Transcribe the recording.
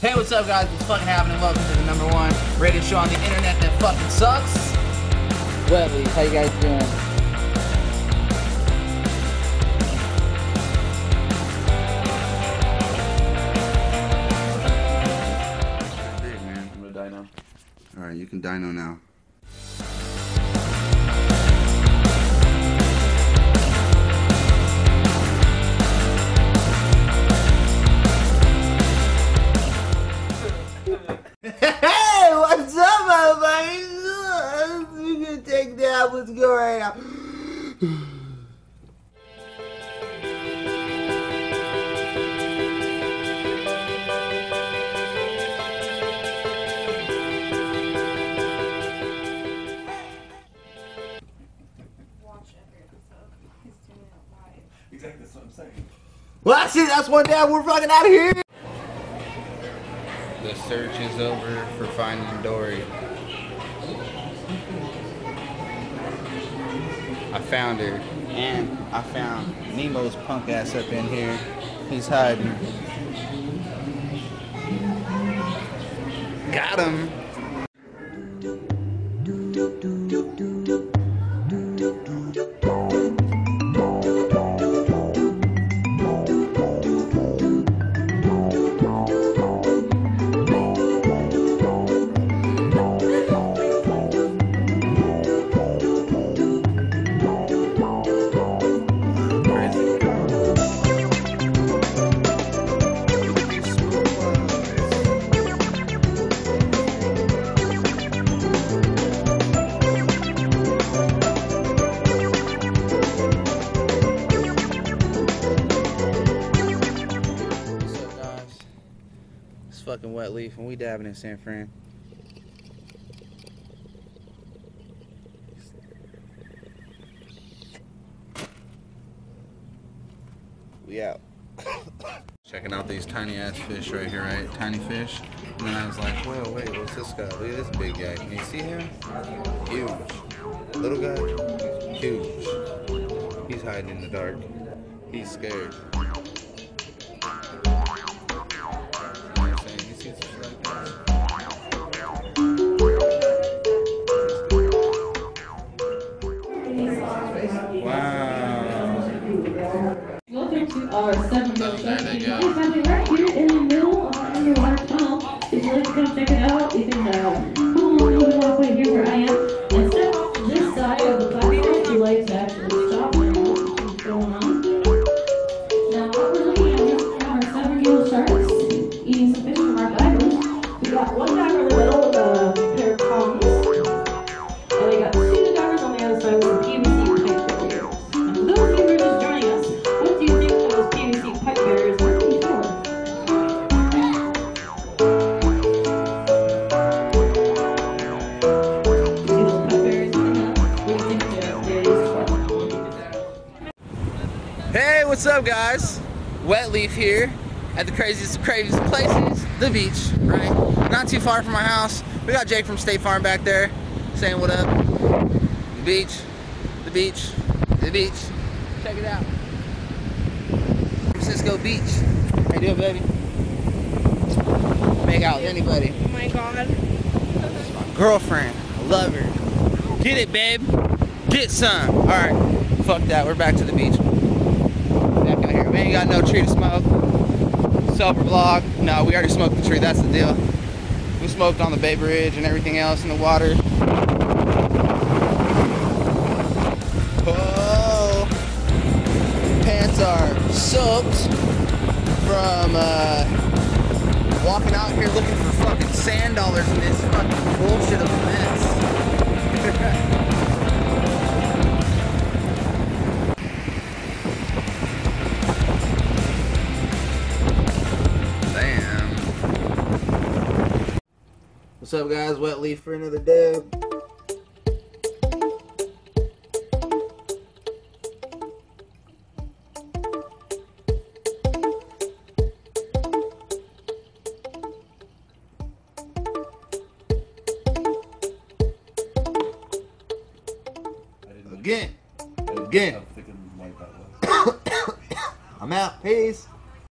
Hey, what's up, guys? What's fucking happening? Welcome to the number one radio show on the internet that fucking sucks. Webley, how you guys doing? Big man. I'm gonna die now. All right, you can dino now. It live. Exactly, that's what I'm saying. Well, that's it. That's one day. We're fucking out of here. The search is over for finding Dory. I found her, and I found Nemo's punk ass up in here. He's hiding. Got him. Wet leaf, and we dabbing in San Fran. We out. Checking out these tiny ass fish right here, right? Tiny fish. And then I was like, whoa, wait, what's this guy? Look at this big guy. Can you see him? Huge. Little guy? Huge. He's hiding in the dark. He's scared. To our seven they go. It's happening right here in the middle of our underwater tunnel. If you'd like to come check it out, you can uh, Hey, what's up, guys? Wet Leaf here at the craziest, craziest places, the beach, right? Not too far from my house. We got Jake from State Farm back there saying what up. The beach, the beach, the beach. Check it out. San Francisco Beach. How you doing, baby? Make out with anybody. Oh my god. girlfriend. I love her. Get it, babe. Get some. All right. Fuck that. We're back to the beach. We ain't got no tree to smoke. Sober vlog. No, we already smoked the tree. That's the deal. We smoked on the Bay Bridge and everything else in the water. Oh, pants are soaked from uh, walking out here looking for fucking sand dollars in this fucking bullshit of a mess. What's up, guys? Wet leaf for another day. Again. Again. I'm thinking like that was. I'm out. Peace.